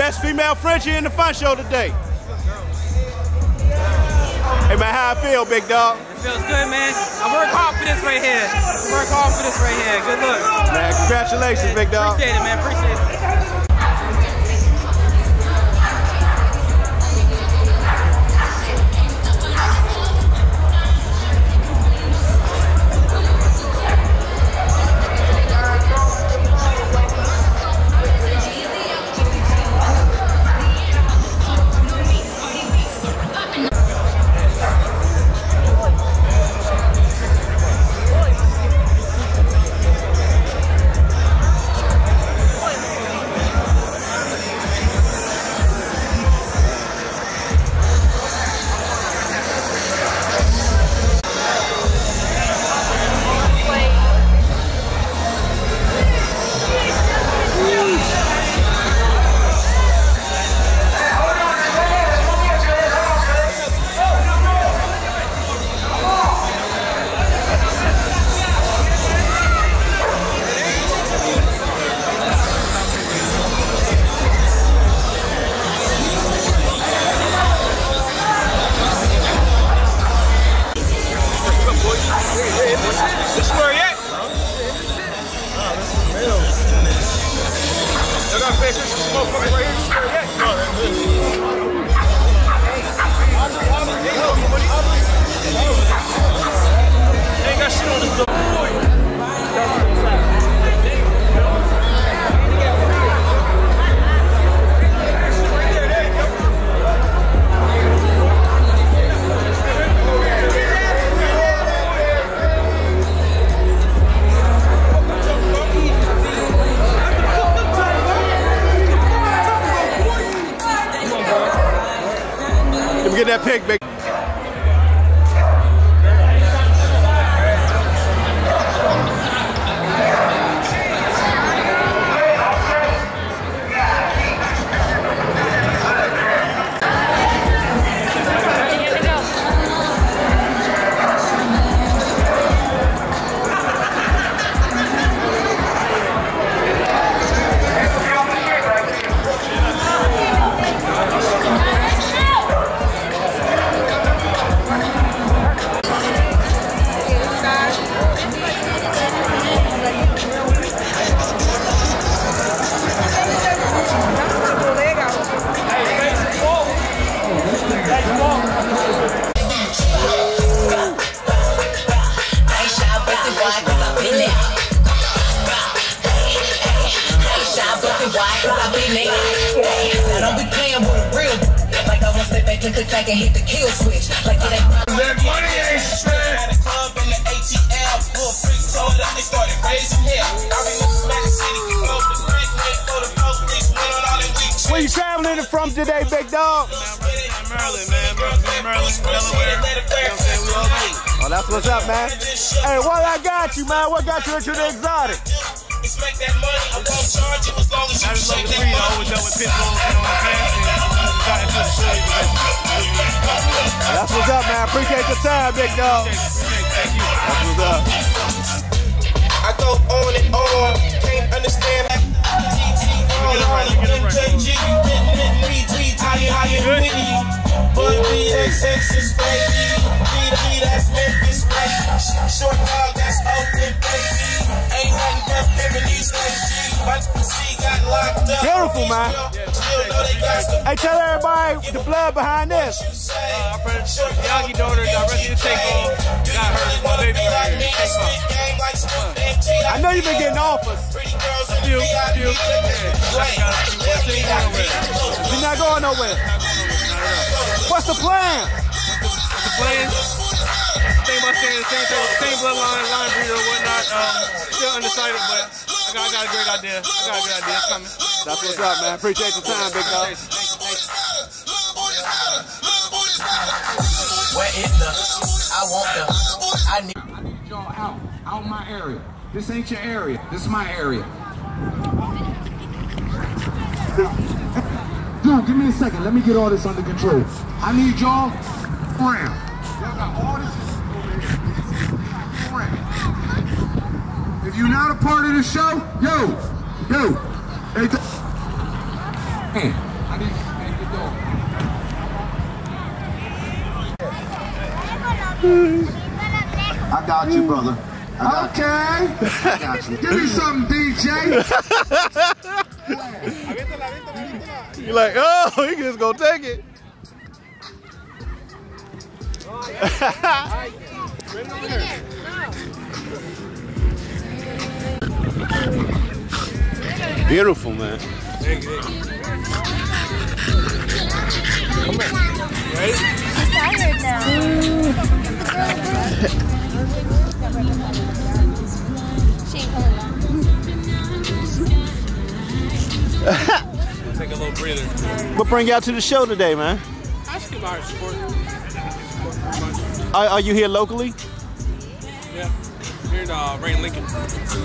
Best female Frenchie in the fun show today. Hey man, how I feel, big dog? It feels good, man. I work hard for this right here. I work hard for this right here. Good luck. Man, congratulations, man, big dog. Appreciate it, man. Appreciate it. get that pick, baby. Appreciate your time, big dog. Thank you. That's what's up. I go on and on, can't understand that. Let me get it right, let me get it right. JG, you didn't admit me, tweet, how you, how you Good. witty. But BXX is baby, B, that's Memphis, baby. Short dog, that's Oakland, baby. Ain't nothing but Beverly's, baby. My C got locked up. Beautiful, man. Still know they got some Hey, tell everybody the blood behind this. say. Uh, our friend Yagi daughter directly to take off. Got her, my baby right here. Take off. I know you've been getting offers. Few, few. Yeah. Got a few. What's the going with? You're not going nowhere. What's the plan? The plan. Same about saying same thing, same bloodline, line breeder or whatnot. Um, still undecided, but I got, I got a great idea. I got a good idea. It's coming. That's what's up, man. Appreciate your time, big dog. Where is the? I want the. I need. I need y'all out, out my area. This ain't your area. This is my area. Dude, give me a second. Let me get all this under control. I need y'all around. Y'all got all this around. If you're not a part of the show, yo, yo, hey, th- man, I need hey, good dog. I got you, brother. okay. I got you. Give me something, DJ. You're like, oh, he just gonna take it. Beautiful, man. tired now. she ain't coming back. Take a little breather. What bring you out to the show today, man? I just give our support. Are, are you here locally? Yeah. Here in uh, Rain Lincoln.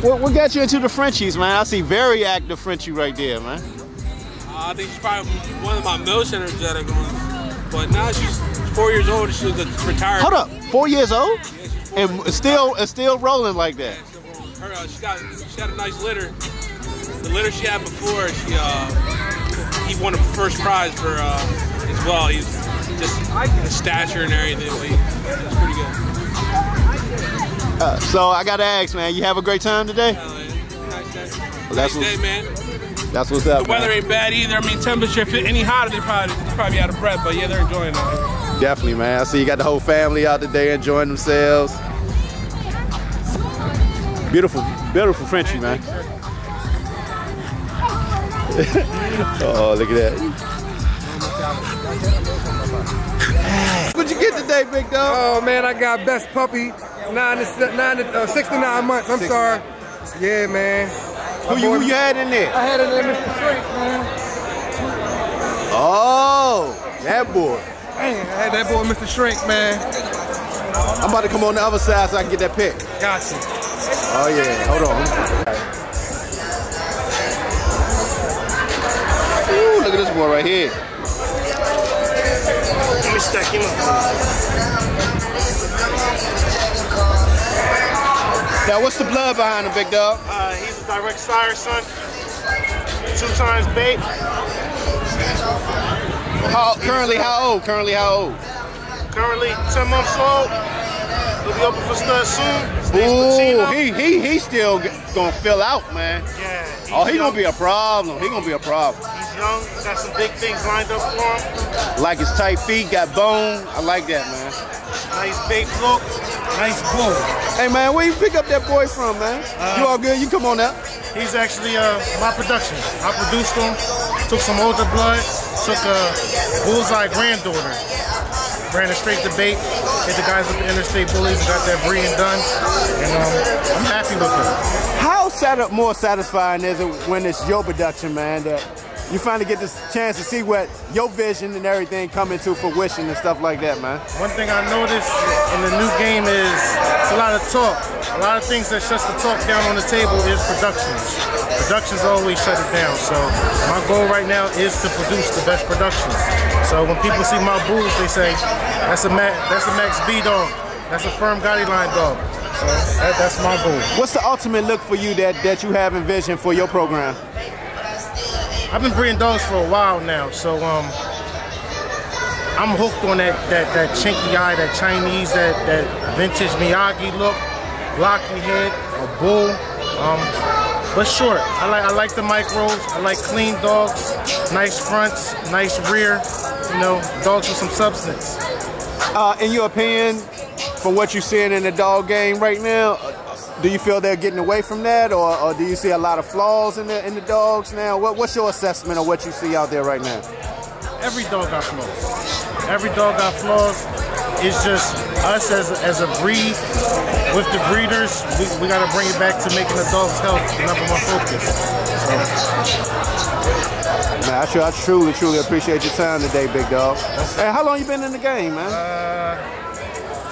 What, what got you into the Frenchies, man? I see very active Frenchie right there, man. Uh, I think she's probably one of my most energetic ones. But now she's four years old. And she's a retired. Hold up, four years old, Yeah, four and years still, and still rolling like that. Her, uh, she got she had a nice litter. The litter she had before, she uh, he won a first prize for uh, as well. He's just the stature and everything. But he, he's pretty good. Uh, so I gotta ask, man, you have a great time today? Uh, nice. Well, that's nice day, what's- man. That's what's up. The weather man. ain't bad either. I mean, temperature if it any hotter, they probably they probably out of breath. But yeah, they're enjoying it. Definitely, man. I see you got the whole family out today enjoying themselves. Beautiful, beautiful Frenchie, man. Oh, look at that. What'd you get today, big dog? Oh man, I got best puppy, nine to, nine to, uh, 69 months. I'm sorry. Yeah, man. Who you, who you had in there? I had it in Mr. Shrink, man. Oh, that boy. Man, I had that boy, Mr. Shrink, man. I'm about to come on the other side so I can get that pick. Got you. Oh yeah, hold on. Look at this boy right here. Let me stack him up. Now, what's the blood behind him, big dog? Uh, he's a direct sire son. Two times bait. How, currently, how old? Currently, how old? Currently 10 months old. He'll be open for stud soon. Ooh, he he he still gonna fill out, man. Yeah. he's Oh, he gonna be a problem. He gonna be a problem. He's young. Got some big things lined up for him. Like his tight feet, got bone. I like that, man. Nice bait look. Nice bull. Hey, man, where you pick up that boy from, man? you all good? You come on out. He's actually uh, my production. I produced him. Took some older blood. Took a bullseye granddaughter. Ran it straight to bait. Hit the guys with the interstate bullies and got that breeding done. And um, I'm happy with it. How sat- more satisfying is it when it's your production, man? That you finally get this chance to see what your vision and everything come into fruition and stuff like that, man. One thing I noticed in the new game is it's a lot of talk, a lot of things that shuts the talk down on the table is productions. Productions always shut it down. So my goal right now is to produce the best productions. So when people see my bulls, they say, that's a Max, that's a Max B dog. That's a firm Gotti line dog. So that, that's my goal. What's the ultimate look for you that, that you have envisioned for your program? I've been breeding dogs for a while now, so um, I'm hooked on that that that chinky eye, that Chinese, that that vintage Miyagi look, blocky head, a bull. Um, but short. I like I like the micros. I like clean dogs, nice fronts, nice rear. You know, dogs with some substance. Uh, in your opinion, from what you're seeing in the dog game right now, do you feel they're getting away from that, or, or do you see a lot of flaws in the in the dogs now? What, what's your assessment of what you see out there right now? Every dog got flaws. Every dog got flaws. It's just us as a, as a breed with the breeders. We, we got to bring it back to making the dog's health the number one focus. Man, I, tru- I truly, truly appreciate your time today, big dog. Hey, how long you been in the game, man? Uh,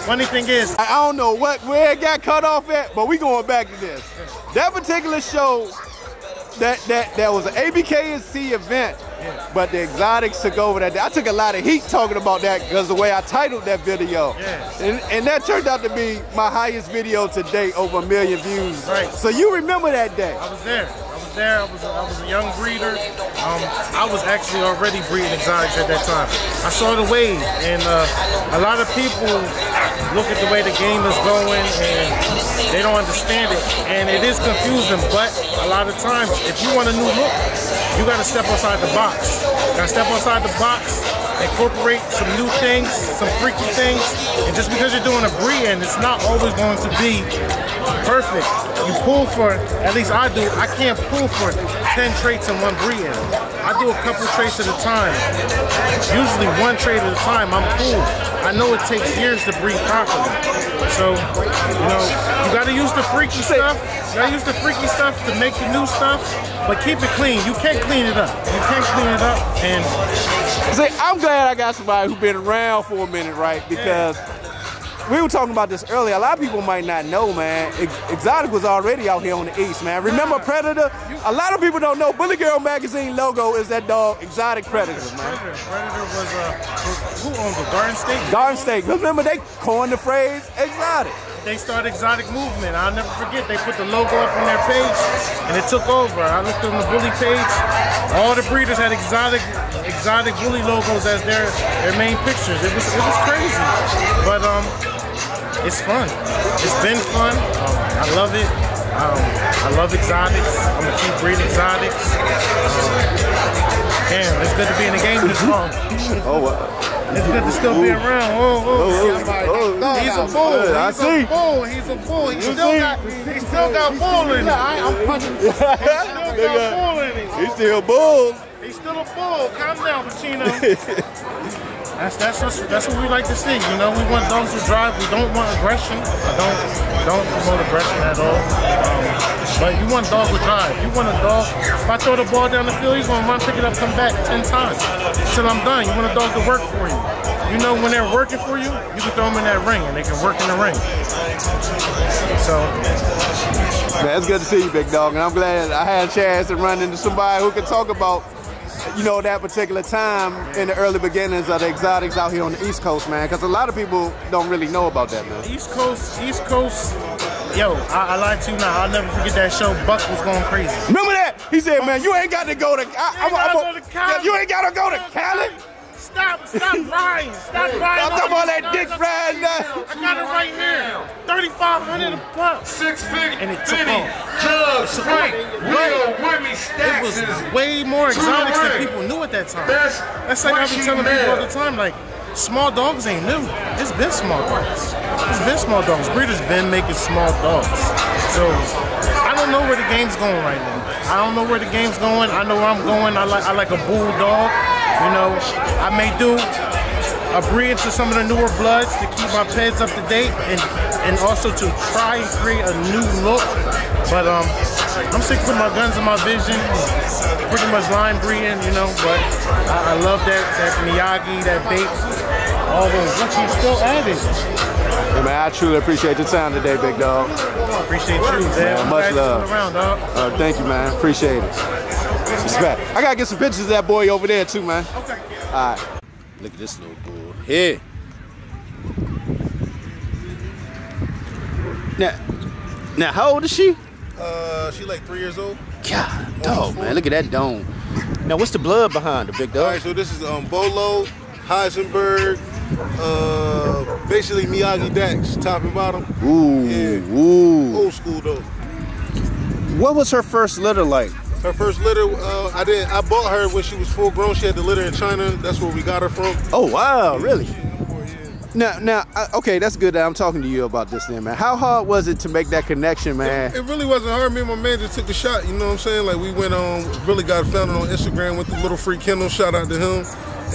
funny thing is, I, don't know what where it got cut off at, but we going back to this. That particular show, that that that was an ABKC event, but the exotics took over that. day. I took a lot of heat talking about that because the way I titled that video, and and that turned out to be my highest video to date, over a million views. Right. So you remember that day? I was there. There. I was a, I was a young breeder. Um, I was actually already breeding exotics at that time. I saw the wave, and uh, a lot of people look at the way the game is going, and they don't understand it, and it is confusing. But a lot of times, if you want a new look, you got to step outside the box. Got to step outside the box, incorporate some new things, some freaky things, and just because you're doing a breeding, it's not always going to be perfect. You pull for, at least I do, I can't pull for 10 traits in one breeding. I do a couple trades at a time. Usually one trade at a time, I'm cool. I know it takes years to breed properly. So, you know, you gotta use the freaky stuff. You gotta use the freaky stuff to make the new stuff, but keep it clean. You can't clean it up. You can't clean it up and See, I'm glad I got somebody who's been around for a minute, right? Because we were talking about this earlier. A lot of people might not know, man. Ex- Exotic was already out here on the east, man. Remember Predator? A lot of people don't know. Bully Girl magazine logo is that dog, Exotic Predator, man. Predator, Predator was uh, who owns the Garden State? Garden State. Remember they coined the phrase exotic. They started exotic movement. I'll never forget. They put the logo up on their page, and it took over. I looked on the bully page. All the breeders had exotic, exotic bully logos as their their main pictures. It was it was crazy, but um, it's fun. It's been fun. Um, I love it. Um, I love exotics. I'm gonna keep breeding exotics. Um, damn, it's good to be in the game this long. Oh, wow. It's good to still be around. Oh, oh, oh, oh. He's a bull. He's I a see. bull. He's a bull. He still got. He still got bull in him. I'm punching. He still got bull in him. He's still bulls. He's still a bull. Calm down, Pacino. That's that's what that's what we like to see. You know, we want dogs to drive. We don't want aggression. I don't don't promote aggression at all. Um, but you want dogs to drive. You want a dog. If I throw the ball down the field, he's gonna run, pick it up, come back ten times till I'm done. You want a dog to work for you. You know, when they're working for you, you can throw them in that ring and they can work in the ring. So Man, it's good to see you, big dog. And I'm glad I had a chance to run into somebody who can talk about, you know, that particular time in the early beginnings of the exotics out here on the East Coast, man. Because a lot of people don't really know about that, man. East Coast, East Coast. Yo, I, I lied to you now. I'll never forget that show. Buck was going crazy. Remember that? He said, man, you ain't got to go to. I, You I'm- I'm- go to Cali. You ain't got to go to Cali. Stop, stop lying. Stop lying. I'm talking about that dick riding I got it right here. 3500 a pop. Six big And it took Vinny, off. Jugs, Frank, Will, Wimmy, It was way more to the exotics than ring. people knew at that time. Best That's like I've been telling people all the time, like, small dogs ain't new. It's been small dogs. It's been small dogs. Breeders been making small dogs. So I don't know where the game's going right now. I don't know where the game's going. I know where I'm going. I like I like a bulldog. You know, I may do a breed to some of the newer bloods to keep my pets up to date and and also to try and create a new look. But um, I'm sticking with my guns and my vision. Pretty much line breeding, you know. But I, I love that that Miyagi, that bait, all those. Look, he's still at it. Hey, man, I truly appreciate your time today, big dog. Appreciate you, man. Man, much love. Around, dog. Uh, thank you, man. Appreciate it. Respect. I gotta get some pictures of that boy over there too, man. Okay. All right. Look at this little bull here. Now, now, how old is she? Uh, she like three years old. God, dog, man, look at that dome. Now, what's the blood behind the big All dog? right, so this is um, Bolo, Heisenberg, uh, basically Miyagi Dax, top and bottom. Ooh, Yeah. ooh. Old school though. What was her first litter like? Her first litter, uh, I did. I bought her when she was full grown. She had the litter in China. That's where we got her from. Oh, wow, really? Now, now, okay, that's good that I'm talking to you about this then, man. How hard was it to make that connection, man? It really wasn't hard. Me and my man just took a shot. You know what I'm saying? Like we went on, really got found it on Instagram with the little free Kendall. Shout out to him,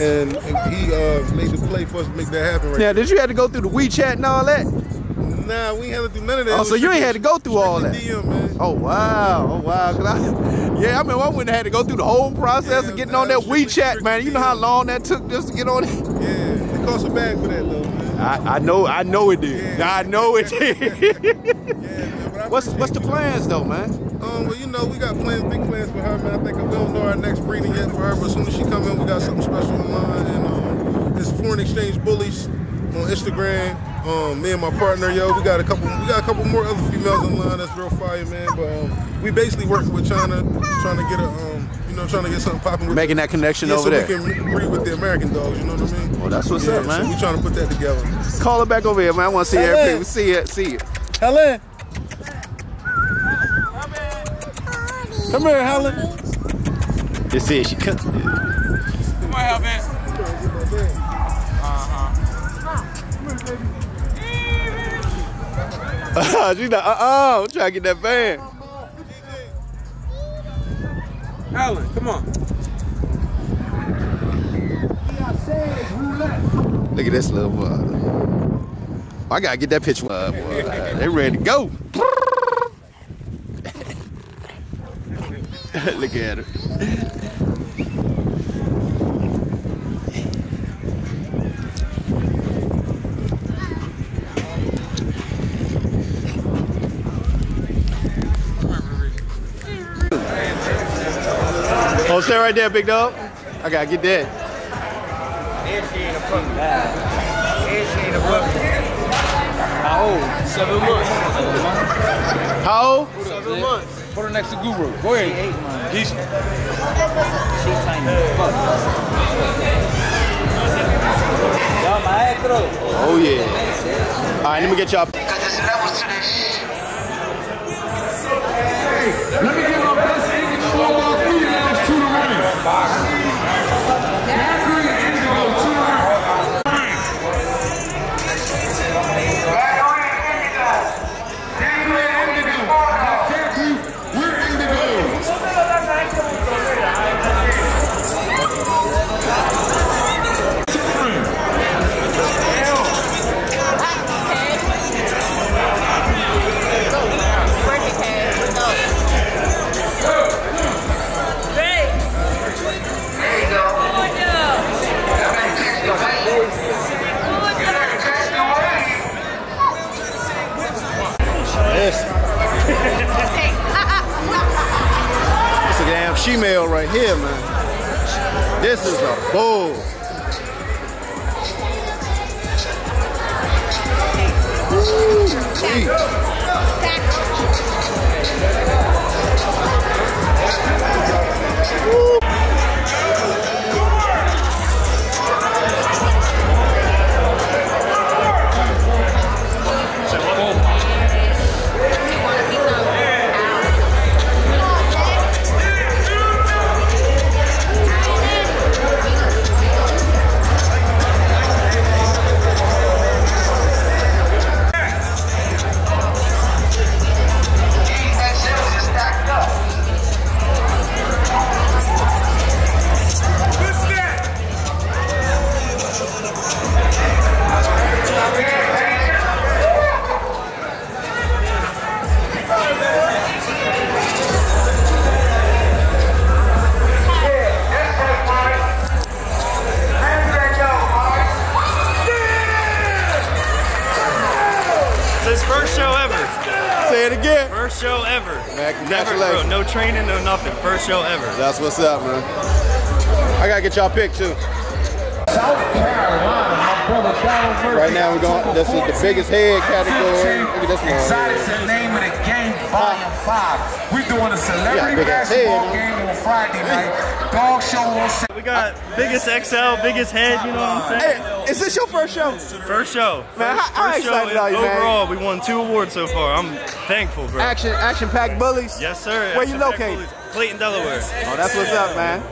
and, and he uh, made the play for us to make that happen. Right Now, did you have to go through the WeChat and all that? Nah, we ain't had to do none of that. Oh, so you ain't had to go through all that? DM, man. Oh wow, oh wow. Yeah, I mean, I wouldn't have had to go through the whole process Yeah, of getting nah, on that WeChat, man. You know how long that took just to get on it? Yeah, it cost a bag for that though, man. I, I know, I know it did. Yeah. I know it did. Yeah, man. What's what's the plans though, man? Um, well, you know, we got plans, big plans for her, man. I think we don't know our next breeding yet for her, but as soon as she come in, we got something special in mind. And um, it's Foreign Exchange Bullies on Instagram. Um, me and my partner, yo, we got a couple, we got a couple more other females in line. That's real fire, man. But um, we basically working with China, trying to get a, um, you know, trying to get something popping. With Making that connection yeah, over so there. we can breed with the American dogs. You know what I mean? Well, that's what's yeah, up, man. So we trying to put that together. Call her back over here, man. I want to see Helen. everything. See it, see it. Helen. Come here, Helen. Just see it. She cut. Come on, help, She's like, uh-uh. I'm trying to get that van. Alan, come on. Look at this little boy. I gotta get that picture. Uh, boy. They ready to go. Look at her. Right there, big dog. I gotta get that. How old? Seven months. How old? Seven months. Put her next to Guru. Go ahead. He's Oh yeah. All right, let me get y'all. Let me give the list. it's a damn shemale right here, man. This is a bull. Ooh. Man. Never, bro. No training, no nothing. First show ever. That's what's up, man. I gotta get y'all picked too. Right now we're going. This is the biggest head category. Look at this one. Excited to name of the game, Volume 5. We're doing a celebrity basketball head, game on Friday night. Dog show on Saturday. We got biggest XL, biggest head. You know what I'm saying? Hey, is this your first show? First show. Man, first, how- first excited and are you, man? overall, we won two awards so far. I'm thankful, bro. Action, action packed bullies. Yes, sir. Where you Action Pack located? Clayton, Delaware. Oh, that's what's up, man.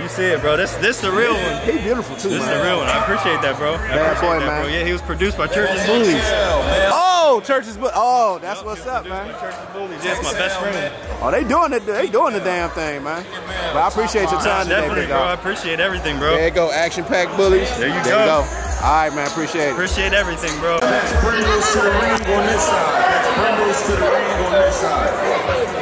You see it, bro. This this the real one. He beautiful too, This is the real one. I appreciate that, bro. I Bad appreciate boy, that, man. bro. Yeah, he was produced by Churches Bullies. Oh, churches, Bullies. oh, that's what's up, man. Churches Bullies. Yeah, it's my best friend. Oh, they doing it. They doing the damn thing, man. But I appreciate your Nah, time today, big bro. I appreciate everything, bro. There you go, action packed bullies. There you there go. You go. All right, man. Appreciate it. Appreciate everything, bro. Let's bring those to the ring on this side. Let's bring those to the ring on this side.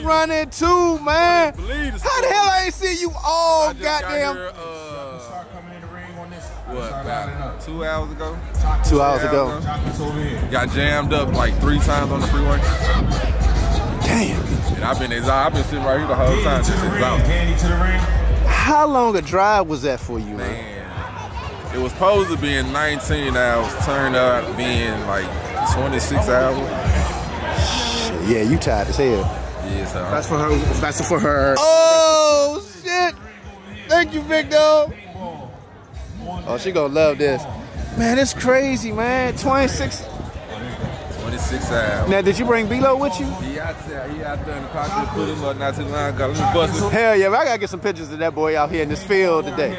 I run into, man. How the hell I ain't see you all goddamn uh, What, about two hours ago? two hours ago? Got jammed up like three times on the freeway. Damn. And I've been exhausted. I've been sitting right here the whole time just exhausted. To the ring. How long a drive was that for you, man? Man, it was supposed to be in 19 hours, turned out being like 26 hours. Yeah, you tired as hell. Yeah, so That's for her. That's for her. Oh shit! Thank you, big dog. Oh, she gonna love this. Man, it's crazy, man. 26. 26 hours. Now, did you bring B-Lo with you? He out there, he out there in the pocket, put him up not too long ago. Let me bust his Hell yeah, man, I gotta get some pictures of that boy out here in this field today.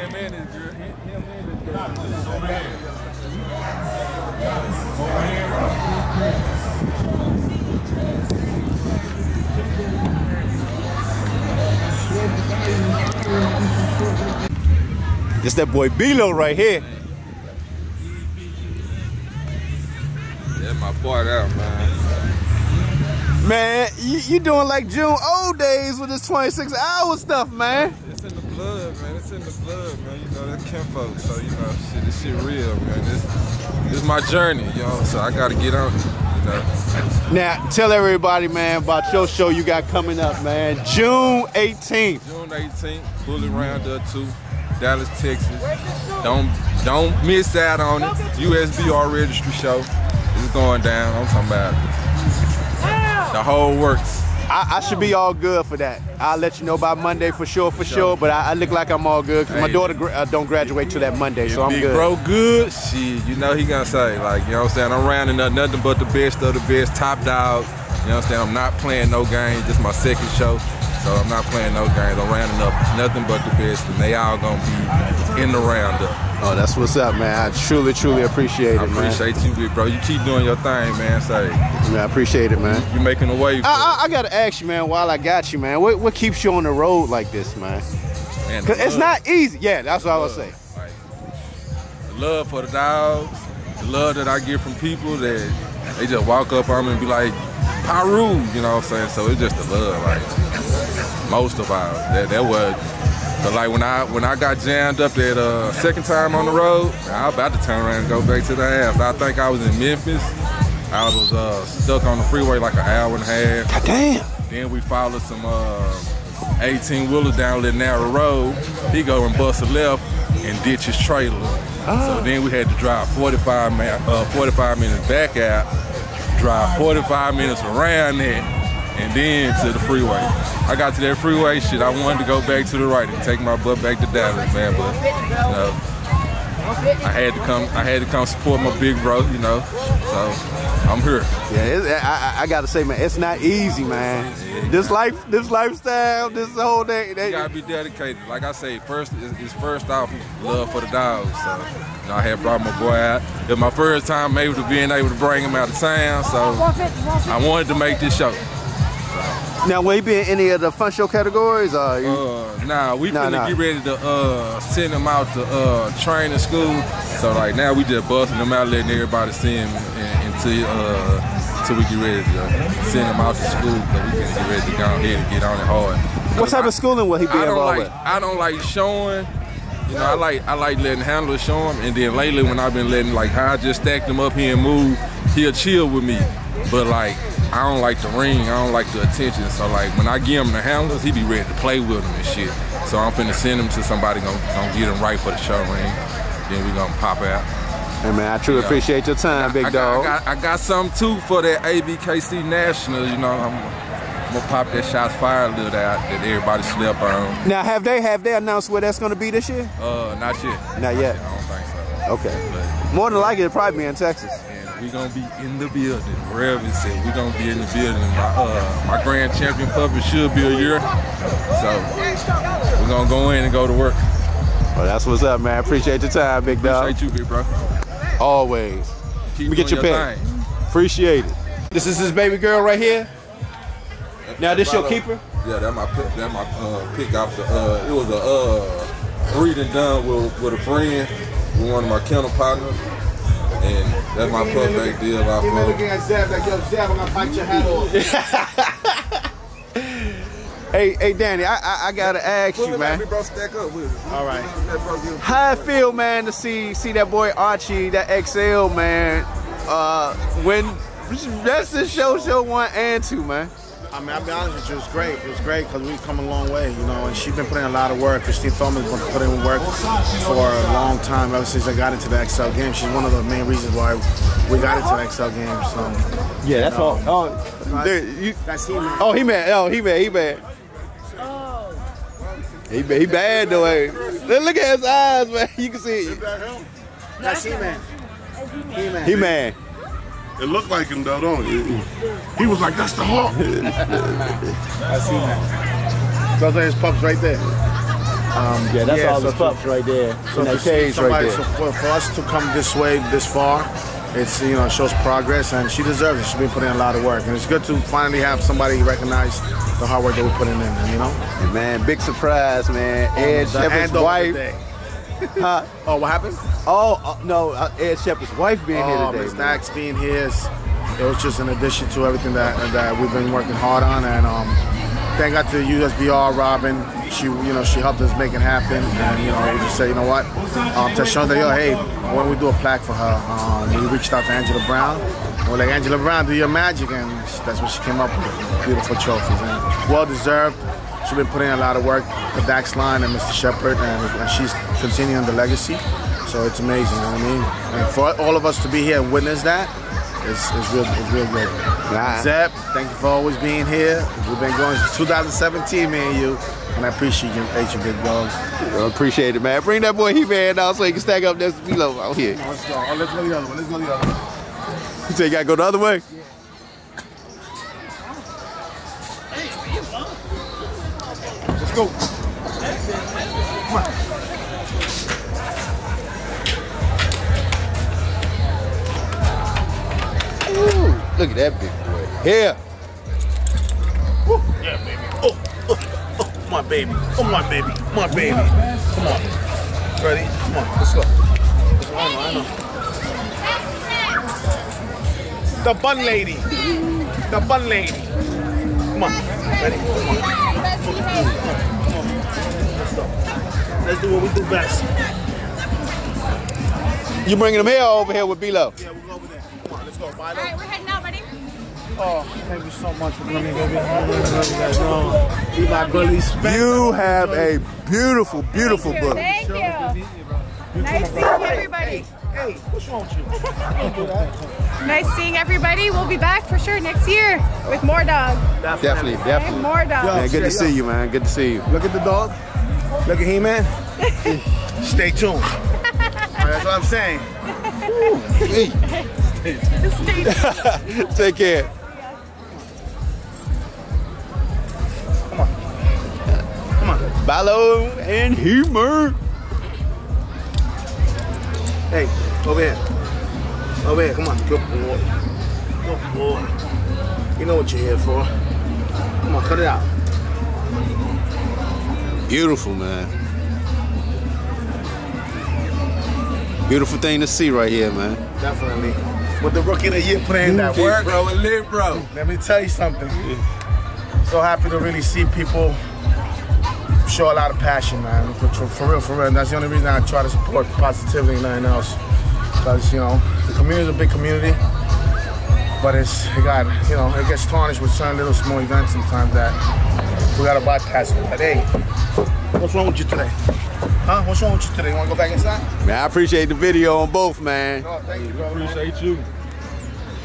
This that boy B-Lo right here. That's my boy out, man. Man, you, you doing like June old days with this 26 hour stuff, man. It's in the blood, man. It's in the blood, man. You know, that's kinfolk. So, you know, shit, this shit real, man. This, this is my journey, know, so I gotta get on it, you know. Now, tell everybody, man, about your show you got coming up, man. June 18th. June 18th, Bully Roundup 2, Dallas, Texas. Don't don't miss out on it. USBR registry show. It's going down. I'm talking about the whole works. I, I should be all good for that. I'll let you know by Monday for sure, for sure. But I, I look like I'm all good because my daughter gra- uh, don't graduate till that Monday, so I'm Big good. bro good, shit, you know he gonna say, like, you know what I'm saying? I'm rounding up nothing but the best of the best, top dog. You know what I'm saying? I'm not playing no games. This is my second show. So I'm not playing no games. I'm rounding up nothing but the best, and they all gonna be in the roundup. Oh, that's what's up, man. I truly, truly appreciate it, I man. appreciate you, bro. You keep doing your thing, man. Say, Man, I appreciate it, man. you making a wave. for I, I, I gotta ask you, man. While I got you, man, what, what keeps you on the road like this, man? man. Cause it's not easy. Yeah, that's what I was saying. Like, the love for the dogs, the love that I get from people that they just walk up on me and be like, Paru, you know what I'm saying? So it's just the love, like most of our that that was. But like when I when I got jammed up that uh, second time on the road, I was about to turn around and go back to the house. I think I was in Memphis. I was uh, stuck on the freeway like an hour and a half. God damn. Then we followed some uh, 18 wheelers down little narrow road. He go and bust a left and ditch his trailer. So then we had to drive 45 mi- uh, 45 minutes back out, drive 45 minutes around there, and then to the freeway. I got to that freeway, shit. I wanted to go back to the right and take my butt back to Dallas, man. But you know, I had to come. I had to come support my big bro, you know. So I'm here. Yeah, it's, I, I, gotta say, man, it's not easy, man. This life, this lifestyle, this whole day. You gotta be dedicated. Like I say, first is, is first off love for the dogs. So you know, I had brought my boy out. It's my first time able to being able to bring him out of town. So I wanted to make this show. Now, will he be in any of the fun show categories? Or you, Uh, nah, we Nah, finna nah. get ready to uh, send him out to uh, training school. So like now we just busting them out, letting everybody see him until uh, until we get ready to send him out to school. Cause we finna get ready to go ahead and get on it hard. what type of schooling will he be I involved like with? I don't like showing. You know, I like I like letting handlers show him, and then lately when I've been letting like how I just stacked him up here and move, he'll chill with me. But like I don't like the ring, I don't like the attention. So like when I give him the handlers, he be ready to play with them and shit. So I'm finna send him to somebody gonna, gonna get him right for the show ring. Then we gonna pop out. Hey, man, I truly Yeah. appreciate your time, big I dog. I got I got something too for that ABKC Nationals. You know, I'm, I'm gonna pop that shots fired little that that everybody slept on. now, have they have they announced where that's gonna be this year? Uh, not yet. Not yet. I don't think so. Okay. But More than likely, it'll probably be in Texas. and we gonna be in the building. Wherever it's at, we gonna be in the building. My uh, my grand champion puppy should be a year, so we're gonna go in and go to work. Well, that's what's up, man. Appreciate your time, big dog. Appreciate you, big bro. Always. Keep Let me get doing your pen. thing. Appreciate it. This is his baby girl right here. Now, this your keeper? Yeah, that my pick. That my uh, pick off the. Uh, it was a uh, breeding done with with a friend, with one of my kennel partners, and that's my pup back there. Off He been looking at Zeb like, yo, Zeb, I'm gonna bite your hat off. Hey, hey, Danny, I, I, I gotta ask you, man. bro, stack up with it. All right. How it feel, man, to see see that boy Archie, that XL, man, uh, when that's the show, show one and two, man. I mean, I'll be honest with you, it was great. It was great because we've come a long way, you know, and she's been putting a lot of work. Christine Thomas has been putting in work for a long time, ever since I got into the XL game. She's one of the main reasons why we got into the XL game. So, Yeah, that's No. all. Oh, dude, you, that's him, man. oh, he mad. Oh, he mad. He mad. He, he bad though. Hey. Look look at his eyes, man. You can see it. That's him, man. He, man. He mad. It looked like him though, don't it? He was like, "That's the Hawk." That's him, man. Those are his pups right there. Um, Yeah, that's all so his to- pups right there. So in that see cage right there. So for, for us to come this way, this far, it's you know shows progress, and she deserves it. She's been putting in a lot of work, and it's good to finally have somebody recognize the hard work that we're putting in. You know, Man, big surprise, man. Ed The Shepherd's end of wife. Huh? Oh, what happened? Oh, uh, no, uh, Ed Shepherd's wife being Oh, here Miss today. man. Dax being here is it was just an addition to everything that that we've been working hard on, and um, thank God to USBR Robin. She you know she helped us make it happen, and you know we just say you know what, um, to show that yo hey when we do a plaque for her, um, we reached out to Angela Brown. We're like Angela Brown, do your magic, and that's what she came up with. Beautiful trophies, and well deserved. She's been putting in a lot of work, the Dax line and Mr. Shepard, and, and she's continuing the legacy. So it's amazing, you know what I mean? And for all of us to be here and witness that, it's, it's real, it's real good. Nah. Zeb, thank you for always being here. We've been going since 2017, me and you, and I appreciate you, H, big dogs. I appreciate it, man. Bring that boy He Man out so he can stack up this below out here. Let's go. Oh, let's go the other one. Let's go the other one. You say you gotta go the other way? Let's go. Ooh, look at that big boy. Here. Yeah, baby. Oh, oh, oh, my baby. Oh, my baby. My baby. Come on. Ready? Come on. Let's go. Let's go. I know, I know. The bun lady. The bun lady. Come on. Ready? Come on. Let's do what we do best. You bringing them here over here with B-Lo? Yeah, we'll go over there. Come on, let's go. Bye, All right, we're heading out. Ready? Oh, thank you so much for coming, baby. You guys. know. Be my bullies. You have a beautiful, beautiful book. Thank you. Nice seeing everybody. Hey, what's wrong with you? Don't that. Nice seeing everybody. We'll be back for sure next year with more dogs. Definitely, definitely. More dogs. Man, good to see you, man. Good to see you. Look at the dog. Look at He-Man. Stay tuned. That's what I'm saying. Hey. Take care. Come on. Come on. Ballo and Humor. Hey, over here. Over here, come on. Good boy. Good boy. You know what you're here for. Come on, cut it out. Beautiful, man. Beautiful thing to see right here, man. Definitely. With the rookie of the year playing that work. bro and live, bro. Let me tell you something. So happy to really see people show a lot of passion, man. For, for- for real, for real. And that's the only reason I try to support positivity and nothing else. Because, you know, the community is a big community. But it's, it got, you know, it gets tarnished with certain little small events sometimes that we got to bypass it. But hey, what's wrong with you today? Huh? What's wrong with you today? You want to go back inside? Man, I appreciate the video on both, man. Oh, thank you, bro. Appreciate you.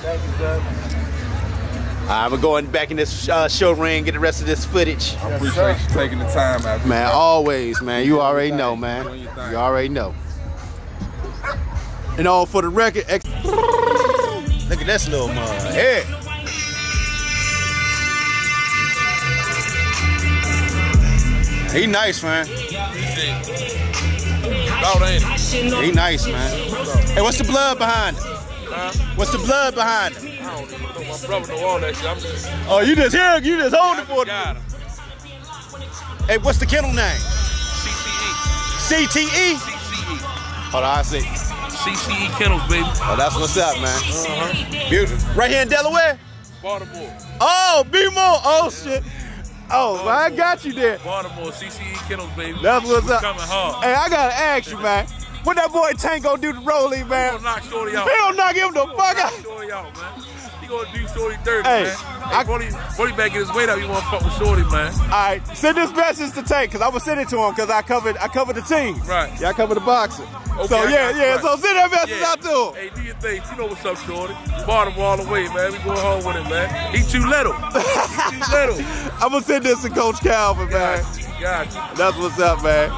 Thank you, Doug. I'm going back in this uh, show ring, get the rest of this footage. I appreciate you taking the time out. Man, always, man. You already know, man. You already know. And all for the record, ex- look at this little mud. Hey. He nice, man. Dog? He nice, man. Hey, what's the blood behind it? Huh? What's the blood behind it? I don't know. My brother know all that shit. I'm just. Oh, you just here, you just hold it for Got the. him. Hey, what's the kennel name? CCE. CTE? CCE. Hold on, I see. CCE E Kennels, baby. Oh, that's what's up, man. Uh-huh. Beautiful. Right here in Delaware? Baltimore. Oh, be more. Oh, shit. Oh, well, I got you there. Baltimore. CCE Kennels, baby. That's what's We up. Coming hard. Hey, I gotta ask you, man. What that boy Tank gonna do to Rolly, man? He gonna knock Shorty out. He don't knock him the He fuck out. knock Shorty out, man. He gonna do Shorty dirty, Hey, man. Hey, Brody, Brody back get his weight up. You wanna fuck with Shorty, man? All right, send this message to Tank, cause I was send it to him, cause I covered I covered the team. Right. Yeah, I covered the boxer. Okay, so I yeah, yeah. right. So send that message Yeah. out to him. Hey, do your thing. You know what's up, Shorty. Baltimore all the way, man. We going home with him, man. He too little. He too little. I'm gonna send this to Coach Calvin, man. Got you. That's what's up, man.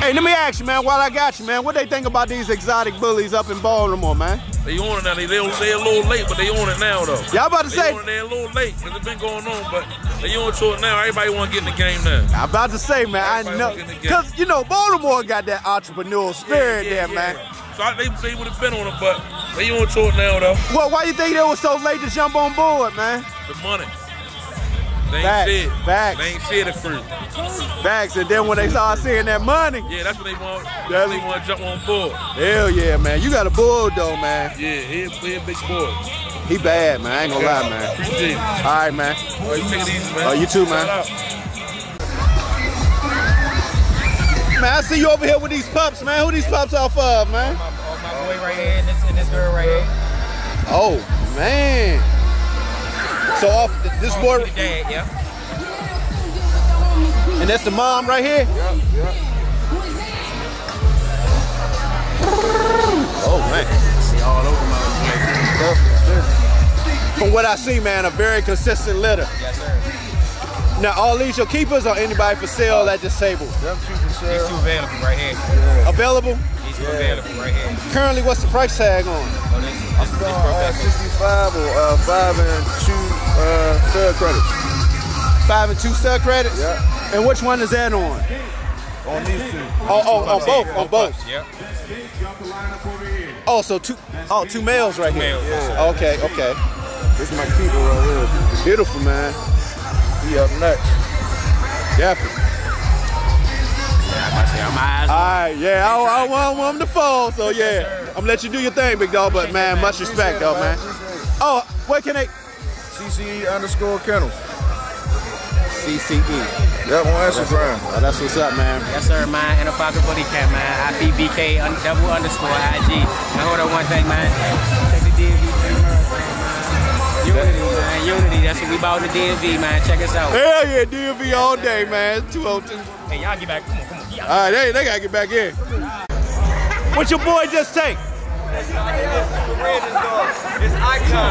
Hey, let me ask you, man, while I got you, man, what they think about these exotic bullies up in Baltimore, man? They on it now. They, they, they a little late, but they on it now, though. I'm about to they say- On it, they a little late, because it's been going on, but they on to it now. Everybody want to get in the game now. I'm about to say, man, I know, wanna get in the game. cause you know Baltimore got that entrepreneurial spirit Yeah, yeah, there, yeah. man. So I, they, they would have been on it, but they on to it now, though. Well, why you think they were so late to jump on board, man? The money. They ain't Facts, said. facts. They ain't said it first. Bags, and then when they start seeing that money, Yeah, that's what they want. That's what they want to jump on board. hell yeah, man, you got a bull though, man. Yeah, he, he a big boy. He bad, man. I ain't gonna lie, man. Appreciate it. All right, man. Oh, you take it easy, man. Oh, you too, man. Shout. Man, I see you over here with these pups, man. Who these pups off of, man? Oh, My boy right here and this, and this girl right here. Oh man. So off this boy, The dad, yeah. and that's the mom right here. Oh man. See all over my From what I see, man, a very consistent litter. Yes, sir. Now, all these your keepers or anybody for sale at this table? These two available right here. Available? These two available right here. Currently, what's the price tag on? Oh, this, this, this Uh, 65 or uh, 5 and 2 uh, stud credits. Five and two stud credits? Yeah. And which one is that on? On these two. Oh, oh, on both, on both. Yep. Oh, so two, oh, two males right here. males, yes, sir. Okay, okay. This is my keeper right here. Beautiful, man. He up next. Definitely. I'm eyes. All right, yeah, I, I, want, I want him to fall, so yeah. I'm gonna let you do your thing, big dog, but man, much respect, though, man. Oh, where can they? CCE underscore kennels. CCE. Yep, on Instagram. Oh, that's what's up, man. Yes, sir, man. And a pocket buddy cat, man. IBBK un- double underscore IG. Now, hold on one thing, man. Check the DV marathon, man. Unity, man. Unity. That's what we bought in the DMV, man. Check us out. Hell yeah, DMV all day, man. 202. Hey, y'all get back. Come on, come on. All right, they, they gotta get back in. What your boy just take? It's icon.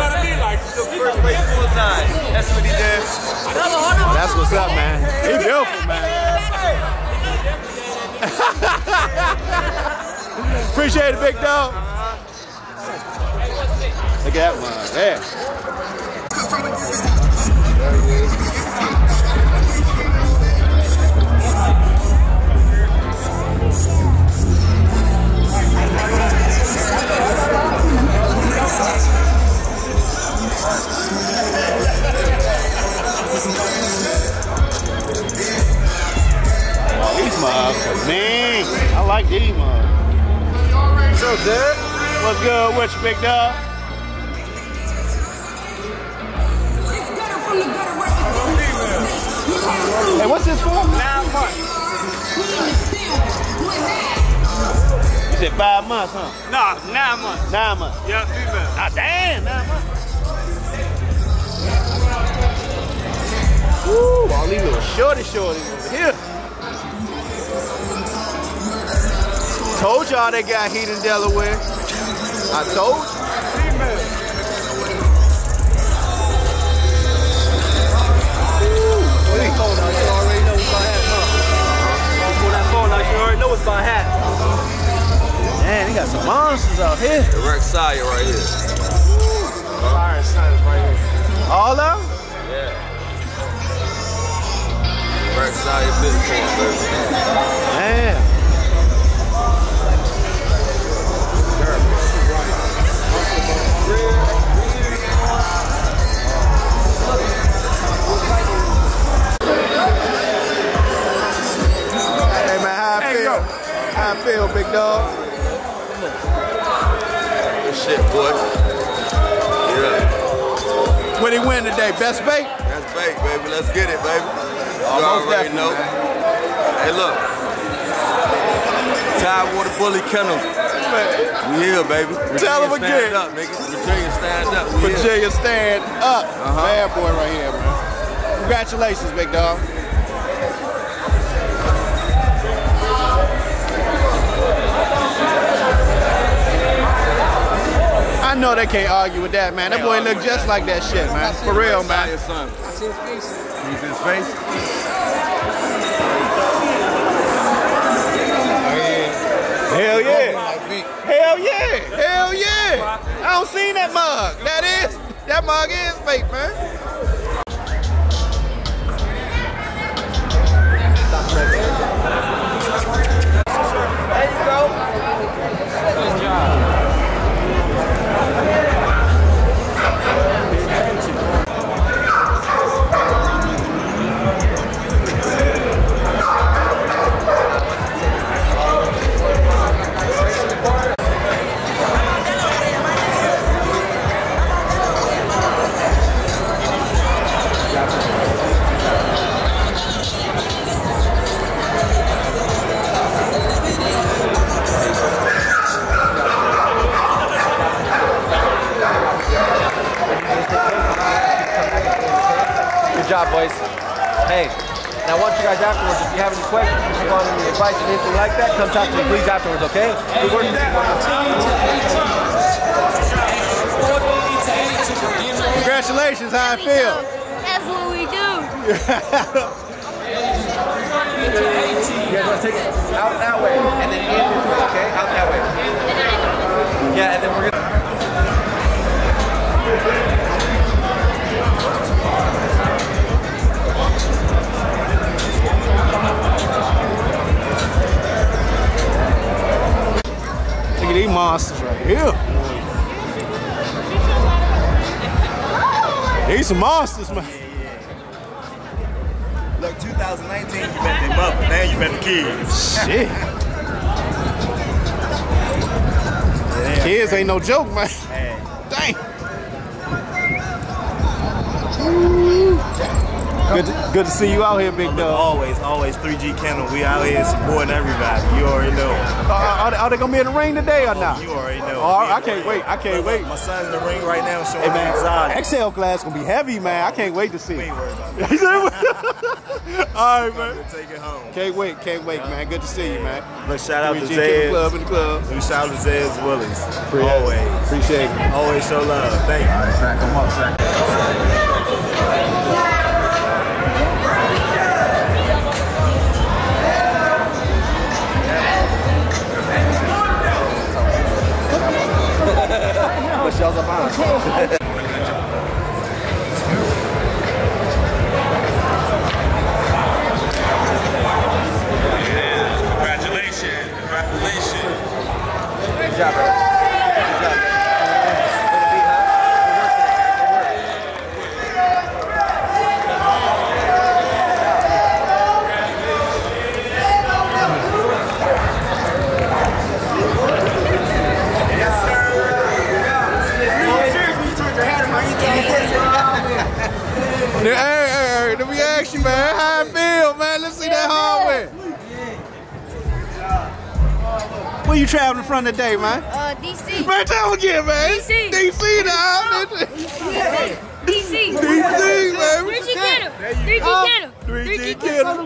The first place bullseye. That's what he did. That's what's up, man. He beautiful, man. Appreciate it, big dog. Look at that one. Yeah. Man. I like these mugs. What's up, Dad? What's good with you, big dog? Hey, what's this for? Nine months. Said five months, huh? Nah, nine months. Nine months. Yeah, female. Ah, damn, nine months. Woo, all these little shorty shorties over here. Told y'all they got heat in Delaware. I told you. Well, they cold out. You already know what's gonna happen, huh? Pull that phone out. You already know what's gonna happen. Man, they got some monsters out here. The Rex Sire right here. Fire signs right here. All of them? Yeah. Rex Sire Bitcoin, baby. Man. Hey man, how I feel? How I feel, big dog? Shit, boy. Yeah. What he win today? Best bait? That's bait, baby. Let's get it, baby. You already know. Hey, look. Tidewater Bully Kennels. We here, baby. Tell him Virginia again. Stand up, nigga. Virginia stand up. We here. Virginia stand up. Uh-huh. Bad boy right here, man. Congratulations, big dog. Know they can't argue with that, man. That boy look just like that shit, man. For real, man. Your son. I see his face. He's his face. Hell yeah. Hell yeah. Hell yeah. I don't seen that mug. That is, that mug is fake, man. To, see you out here, big dog. Always, always 3G Kennel. We out here supporting everybody. You already know. Uh, are, they, are they gonna be in the ring today or not? You already know. Oh, I can't wait. I can't wait. My son in the ring right now showing Hey man, anxiety. XL class gonna be heavy, man. I can't wait to see. it. about He said, All right, man. Take it home. Can't wait, can't wait, man. Good to see you, man. Look, shout out to 3G Zeds. Club in the club. We shout out to Zeds Willies. Appreciate it. Always. Appreciate it. Always show love. Thank you. All right, Zach, come up, Zach. Michelle's up on. Congratulations. Congratulations. Good job, bro. Good job. Hey, hey, hey, let me ask you, man. How I feel, man? Let's see that hardware. Where you traveling from today, man? Uh, DC. Man, tell me again, man. DC. DC now. DC. DC, man. 3G Kennel. 3G Kennel. 3G Kennel.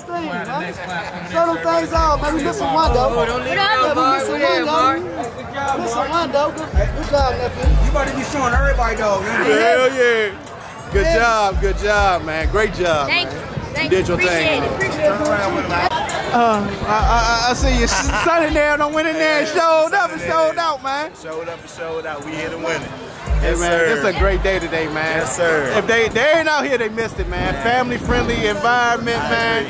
Show them things out, man. We missing one, though. Oh, don't leave it Yeah, we Mark. missing Go ahead, one, though. Missing one, though. Good, good job, nephew. You about to be showing everybody though. Hell yeah. Good job, good job, man. Great job. Thank you. Thank you you. did your Appreciate thing. it. Appreciate it. Uh, I, I, I see you son in there, don't went in there and showed up and showed out, man. Showed up and showed out. We here to win it. Hey man, sir. it's a great day today, man. Yes, sir. If they they ain't out here, they missed it, man. Family friendly environment, man.